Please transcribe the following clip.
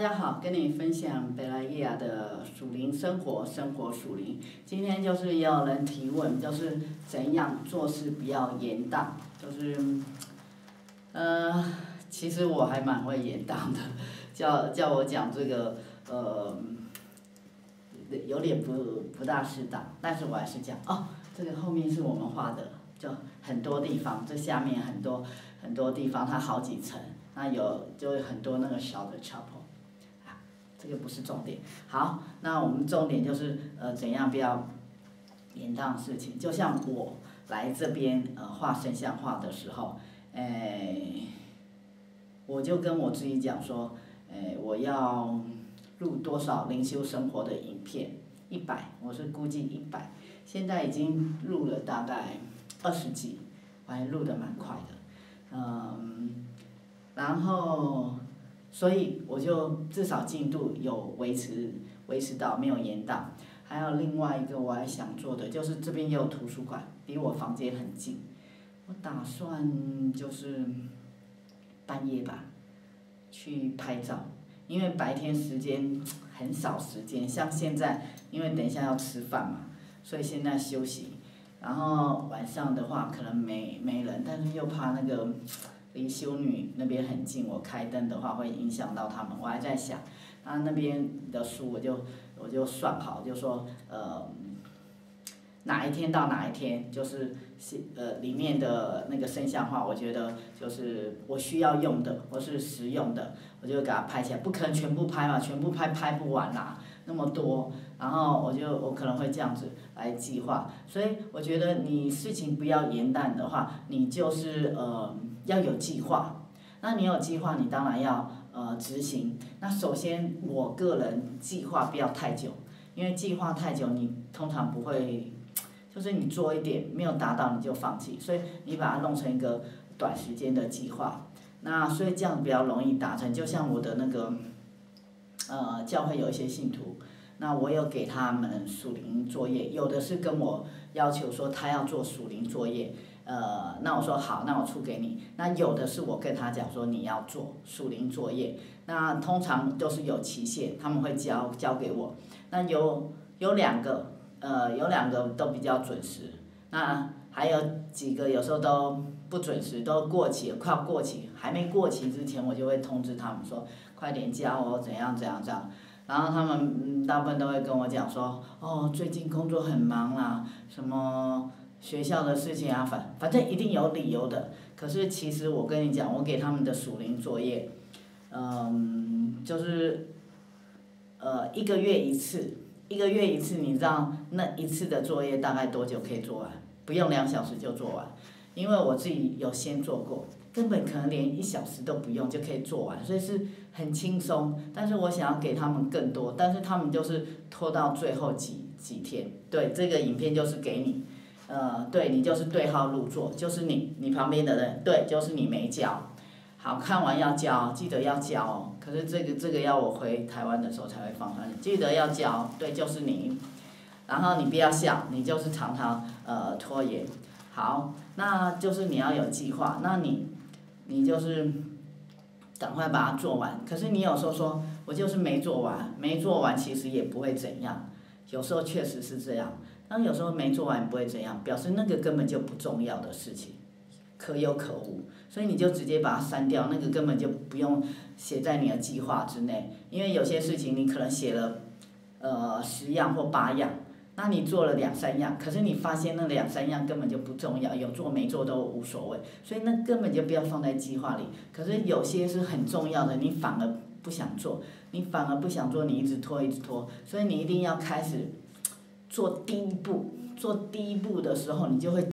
大家好，跟你分享贝莱亚的属灵生活，生活属灵。今天就是有人提问，就是怎样做事比较严当，就是，呃，其实我还蛮会严当的，叫叫我讲这个，呃，有点不不大适当，但是我还是讲哦，这个后面是我们画的，就很多地方，这下面很多很多地方，它好几层，那有就有很多那个小的 chapel。这个不是重点。好，那我们重点就是呃，怎样不要延宕事情。就像我来这边呃画圣像画的时候，哎，我就跟我自己讲说，哎，我要录多少灵修生活的影片？一百，我是估计一百。现在已经录了大概二十几，我还录的蛮快的，嗯，然后。所以我就至少进度有维持维持到没有延宕，还有另外一个我还想做的就是这边也有图书馆，离我房间很近，我打算就是半夜吧去拍照，因为白天时间很少时间，像现在因为等一下要吃饭嘛，所以现在休息，然后晚上的话可能没没人，但是又怕那个。离修女那边很近，我开灯的话会影响到他们。我还在想，那那边的书我就我就算好，就说呃，哪一天到哪一天，就是呃里面的那个声像画，我觉得就是我需要用的或是实用的，我就给它拍起来。不可能全部拍嘛，全部拍拍不完啦，那么多。然后我就我可能会这样子来计划。所以我觉得你事情不要延宕的话，你就是呃。要有计划，那你有计划，你当然要呃执行。那首先，我个人计划不要太久，因为计划太久，你通常不会，就是你做一点没有达到你就放弃，所以你把它弄成一个短时间的计划。那所以这样比较容易达成。就像我的那个，呃，教会有一些信徒，那我有给他们属灵作业，有的是跟我要求说他要做属灵作业。呃，那我说好，那我出给你。那有的是我跟他讲说你要做属灵作业，那通常都是有期限，他们会交交给我。那有有两个，呃，有两个都比较准时。那还有几个有时候都不准时，都过期，快要过期，还没过期之前，我就会通知他们说快点教我，怎样怎样这样。然后他们大部分都会跟我讲说，哦，最近工作很忙啦，什么。学校的事情啊，反反正一定有理由的。可是其实我跟你讲，我给他们的属灵作业，嗯，就是，呃，一个月一次，一个月一次，你知道那一次的作业大概多久可以做完？不用两小时就做完，因为我自己有先做过，根本可能连一小时都不用就可以做完，所以是很轻松。但是我想要给他们更多，但是他们就是拖到最后几几天。对，这个影片就是给你。呃，对你就是对号入座，就是你，你旁边的人，对，就是你没交，好看完要交，记得要交哦。可是这个这个要我回台湾的时候才会放上去，记得要交，对，就是你。然后你不要笑，你就是常常呃拖延。好，那就是你要有计划，那你，你就是赶快把它做完。可是你有时候说我就是没做完，没做完其实也不会怎样，有时候确实是这样。那有时候没做完不会怎样，表示那个根本就不重要的事情，可有可无，所以你就直接把它删掉，那个根本就不用写在你的计划之内。因为有些事情你可能写了，呃十样或八样，那你做了两三样，可是你发现那两三样根本就不重要，有做没做都无所谓，所以那根本就不要放在计划里。可是有些是很重要的，你反而不想做，你反而不想做，你一直拖一直拖，所以你一定要开始。做第一步，做第一步的时候，你就会。